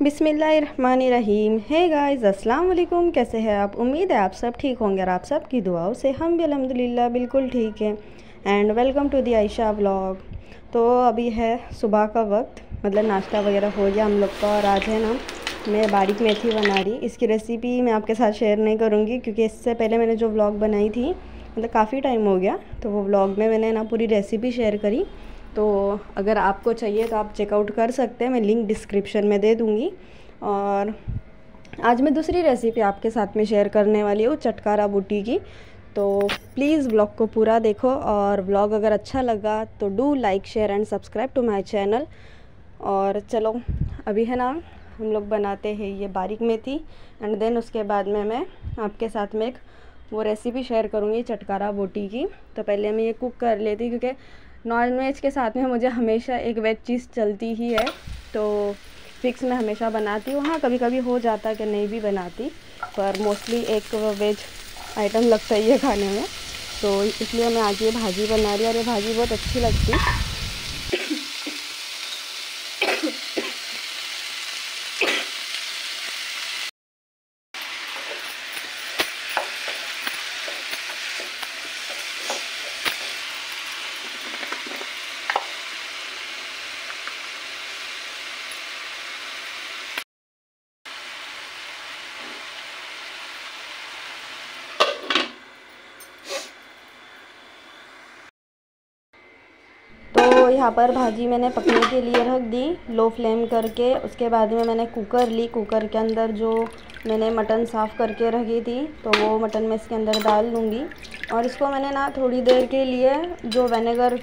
बिसमीम है गाइस अस्सलाम वालेकुम कैसे हैं आप? उम्मीद है आप सब ठीक होंगे और आप सब की दुआओं से हम भी अल्हम्दुलिल्लाह बिल्कुल ठीक हैं। And welcome to the Ayesha vlog तो अभी है सुबह का वक्त मतलब नाश्ता वगैरह हो गया हम लोग का और आज है ना, मैं बारीक मेथी बना रही इसकी रेसिपी मैं आपके साथ शेयर नहीं करूँगी क्योंकि इससे पहले मैंने जो व्लॉग बनाई थी मतलब काफ़ी टाइम हो गया तो वो व्लॉग में मैंने ना पूरी रेसिपी शेयर करी। तो अगर आपको चाहिए तो आप चेकआउट कर सकते हैं, मैं लिंक डिस्क्रिप्शन में दे दूँगी। और आज मैं दूसरी रेसिपी आपके साथ में शेयर करने वाली हूँ, चटकारा बूटी की। तो प्लीज़ ब्लॉग को पूरा देखो और ब्लॉग अगर अच्छा लगा तो do like share and subscribe to my channel और चलो, अभी है ना, हम लोग बनाते हैं, ये बारीक मेथी। एंड देन उसके बाद में मैं आपके साथ में एक वो रेसिपी शेयर करूँगी, चटकारा बोटी की। तो पहले मैं ये कुक कर लेती क्योंकि नॉन वेज के साथ में मुझे हमेशा एक वेज चीज़ चलती ही है तो फिक्स मैं हमेशा बनाती हूँ। हाँ कभी कभी हो जाता कि नहीं भी बनाती, पर मोस्टली एक वेज आइटम लगता ही है खाने में। तो इसलिए मैं आज ये भाजी बना रही और ये भाजी बहुत अच्छी लगती तो यहाँ पर भाजी मैंने पकने के लिए रख दी, लो फ्लेम करके। उसके बाद में मैंने कुकर ली, कुकर के अंदर जो मैंने मटन साफ़ करके रखी थी तो वो मटन मैं इसके अंदर डाल दूँगी। और इसको मैंने ना थोड़ी देर के लिए जो वेनेगर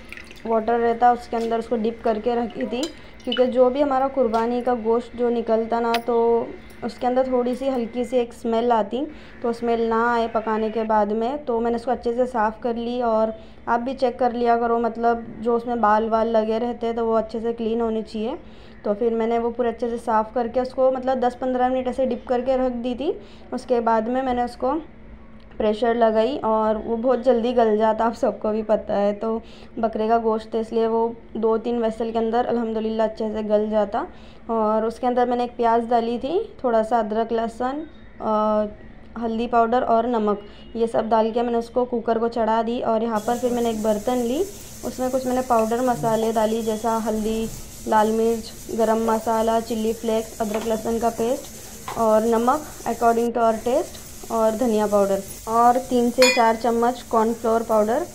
वाटर रहता, उसके अंदर उसको डिप करके रखी थी, क्योंकि जो भी हमारा कुर्बानी का गोश्त जो निकलता ना तो उसके अंदर थोड़ी सी हल्की सी एक स्मेल आती तो स्मेल ना आए पकाने के बाद में तो मैंने उसको अच्छे से साफ़ कर ली और आप भी चेक कर लिया करो मतलब जो उसमें बाल वाल लगे रहते हैं तो वो अच्छे से क्लीन होने चाहिए। तो फिर मैंने वो पूरे अच्छे से साफ़ करके उसको मतलब दस पंद्रह मिनट ऐसे डिप करके रख दी थी। उसके बाद में मैंने उसको प्रेशर लगाई और वो बहुत जल्दी गल जाता, आप सबको भी पता है। तो बकरे का गोश्त है, इसलिए वो दो तीन वेसल के अंदर अल्हम्दुलिल्लाह अच्छे से गल जाता। और उसके अंदर मैंने एक प्याज डाली थी थोड़ा सा अदरक, लहसुन हल्दी पाउडर और नमक, ये सब डाल के मैंने उसको कुकर को चढ़ा दी और यहाँ पर फिर मैंने एक बर्तन ली। उसमें कुछ मैंने पाउडर मसाले डाली, जैसा हल्दी, लाल मिर्च, गरम मसाला चिल्ली फ्लेक्स अदरक, लहसुन का पेस्ट और नमक अकॉर्डिंग टू आवर टेस्ट और धनिया पाउडर और तीन से चार चम्मच कॉर्नफ्लोर पाउडर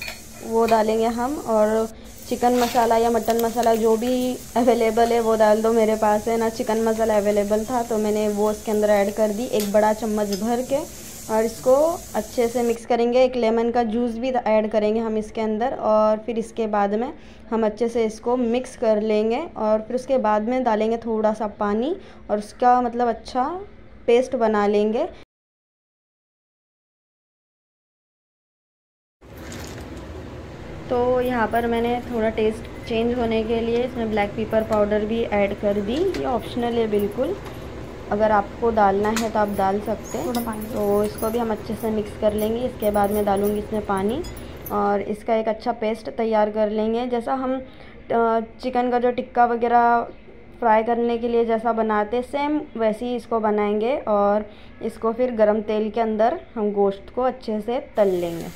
वो डालेंगे हम और चिकन मसाला या मटन मसाला जो भी अवेलेबल है, वो डाल दो मेरे पास है। ना चिकन मसाला अवेलेबल था तो मैंने वो उसके अंदर ऐड कर दी एक बड़ा चम्मच भर के। और इसको अच्छे से मिक्स करेंगे। एक लेमन का जूस भी ऐड करेंगे हम इसके अंदर और फिर इसके बाद में हम अच्छे से इसको मिक्स कर लेंगे और फिर उसके बाद में डालेंगे थोड़ा सा पानी और उसका मतलब अच्छा पेस्ट बना लेंगे। तो यहाँ पर मैंने थोड़ा टेस्ट चेंज होने के लिए इसमें ब्लैक पेपर पाउडर भी ऐड कर दी। ये ऑप्शनल है बिल्कुल। अगर आपको डालना है तो आप डाल सकते हैं। तो इसको भी हम अच्छे से मिक्स कर लेंगे। इसके बाद मैं डालूँगी इसमें पानी। और इसका एक अच्छा पेस्ट तैयार कर लेंगे। जैसा हम चिकन का जो टिक्का वगैरह फ्राई करने के लिए जैसा बनाते सेम वैसे ही इसको बनाएँगे। और इसको फिर गरम तेल के अंदर हम गोश्त को अच्छे से तल लेंगे।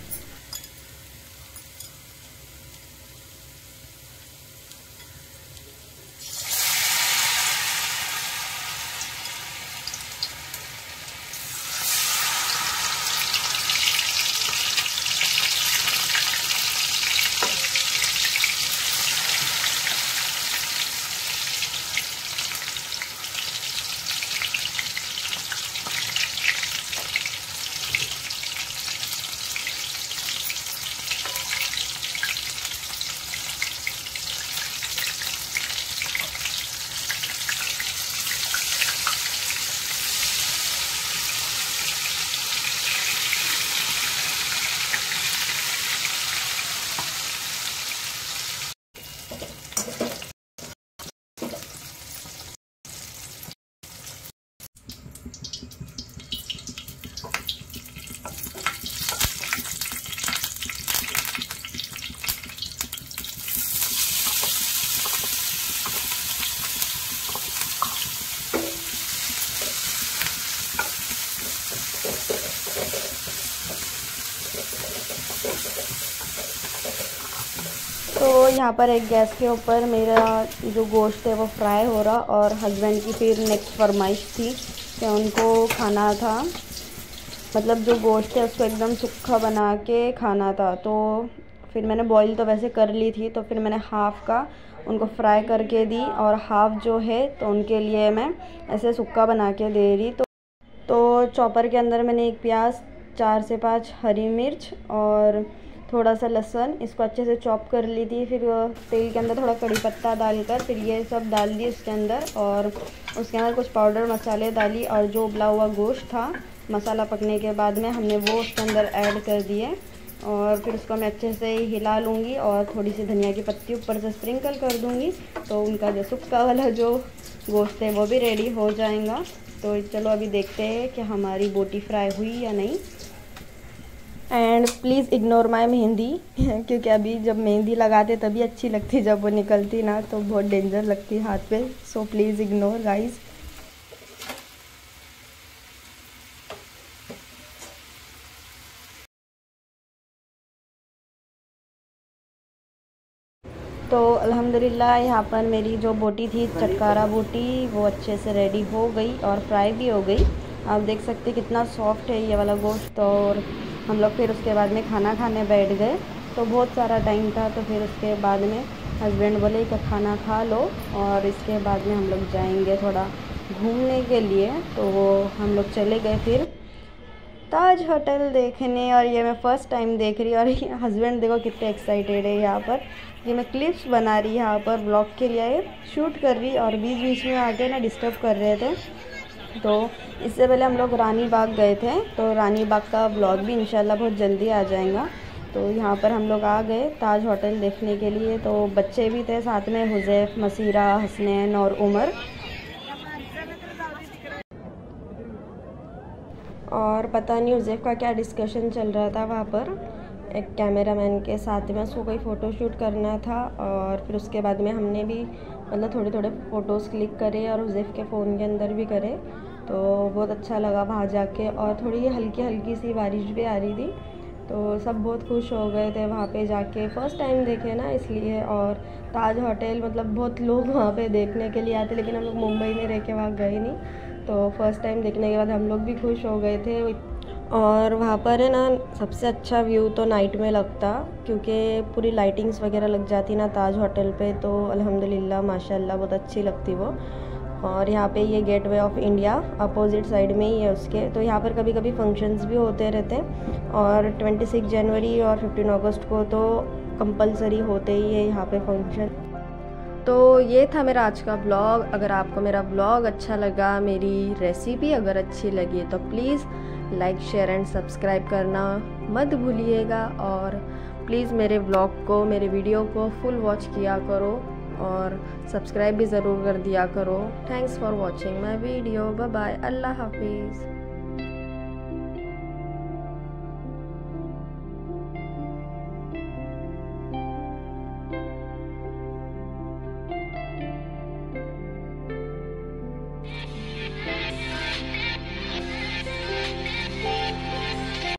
तो यहाँ पर एक गैस के ऊपर मेरा जो गोश्त है वो फ्राई हो रहा और हस्बैंड की फिर नेक्स्ट फरमाइश थी कि उनको खाना था। मतलब जो गोश्त है उसको एकदम सूखा बना के खाना था। तो फिर मैंने बॉईल तो वैसे कर ली थी तो फिर मैंने हाफ़ का उनको फ्राई करके दी और हाफ़ जो है तो उनके लिए मैं ऐसे सूखा बना के दे रही। तो तो चॉपर के अंदर मैंने एक प्याज, चार से पाँच हरी मिर्च और थोड़ा सा लहसुन, इसको अच्छे से चॉप कर ली थी, फिर तेल के अंदर थोड़ा कड़ी पत्ता डालकर, फिर ये सब डाल दी उसके अंदर, और उसके अंदर कुछ पाउडर मसाले डाली, और जो उबला हुआ गोश्त था, मसाला पकने के बाद में हमने वो उसके अंदर ऐड कर दिए, और फिर उसको मैं अच्छे से हिला लूँगी, और थोड़ी सी धनिया की पत्ती ऊपर से स्प्रिंकल कर दूँगी तो उनका जो सुक्का वाला जो गोश्त है, वो भी रेडी हो जाएगा। तो चलो अभी देखते हैं कि हमारी बोटी फ्राई हुई या नहीं। And please ignore my mehndi, क्योंकि अभी जब मेहंदी लगाते तभी अच्छी लगती जब वो निकलती ना तो बहुत डेंजर लगती हाथ पे। सो प्लीज़ इग्नोर गाइज़ तो अल्हम्दुलिल्लाह, यहाँ पर मेरी जो बोटी थी, चटकारा बोटी, वो अच्छे से रेडी हो गई और फ्राई भी हो गई। आप देख सकते कितना सॉफ्ट है ये वाला गोश्त और हम लोग फिर उसके बाद में खाना खाने बैठ गए। तो बहुत सारा टाइम था तो फिर उसके बाद में हस्बैंड बोले कि खाना खा लो और इसके बाद में हम लोग जाएँगे थोड़ा घूमने के लिए। तो वो हम लोग चले गए फिर ताज होटल देखने और ये मैं फ़र्स्ट टाइम देख रही और हस्बैंड देखो कितने एक्साइटेड है यहाँ पर। ये मैं क्लिप्स बना रही यहाँ पर ब्लॉग के लिए। शूट कर रही और बीच बीच में आके ना डिस्टर्ब कर रहे थे। तो इससे पहले हम लोग रानी बाग गए थे तो रानी बाग का ब्लॉग भी इंशाल्लाह बहुत जल्दी आ जाएगा। तो यहाँ पर हम लोग आ गए ताज होटल देखने के लिए तो बच्चे भी थे साथ में, हुजैफ, मसीरा, हसनैन और उमर। और पता नहीं उज़ैफ़ का क्या डिस्कशन चल रहा था वहाँ पर। एक कैमरामैन के साथ में उसको कोई फ़ोटोशूट करना था और फिर उसके बाद में हमने भी मतलब थोड़े थोड़े फ़ोटोज़ क्लिक करे और उज़ैफ़ के फ़ोन के अंदर भी करे। तो बहुत अच्छा लगा वहाँ जाके और थोड़ी हल्की हल्की सी बारिश भी आ रही थी। तो सब बहुत खुश हो गए थे वहाँ पे जाके। फ़र्स्ट टाइम देखे ना इसलिए और ताज होटल मतलब बहुत लोग वहाँ पे देखने के लिए आते लेकिन हम लोग मुंबई में रह के वहाँ गए नहीं। तो फ़र्स्ट टाइम देखने के बाद हम लोग भी खुश हो गए थे। और वहाँ पर है ना, सबसे अच्छा व्यू तो नाइट में लगता, क्योंकि पूरी लाइटिंग्स वगैरह लग जाती ना ताज होटल पे तो अल्हम्दुलिल्लाह, माशाल्लाह, बहुत अच्छी लगती वो। और यहाँ पे ये gateway of India opposite side में ही है उसके। तो यहाँ पर कभी कभी फ़ंक्शंस भी होते रहते हैं। और 26 जनवरी और 15 अगस्त को तो कंपलसरी होते ही है यहाँ पे फ़ंक्शन तो ये था मेरा आज का ब्लॉग अगर आपको मेरा ब्लॉग अच्छा लगा, मेरी रेसिपी अगर अच्छी लगी तो please like, share and subscribe करना मत भूलिएगा और प्लीज़ मेरे ब्लॉग को, मेरे वीडियो को फुल वॉच किया करो और सब्सक्राइब भी ज़रूर कर दिया करो। Thanks for watching my video. Bye अल्लाह हाफिज़।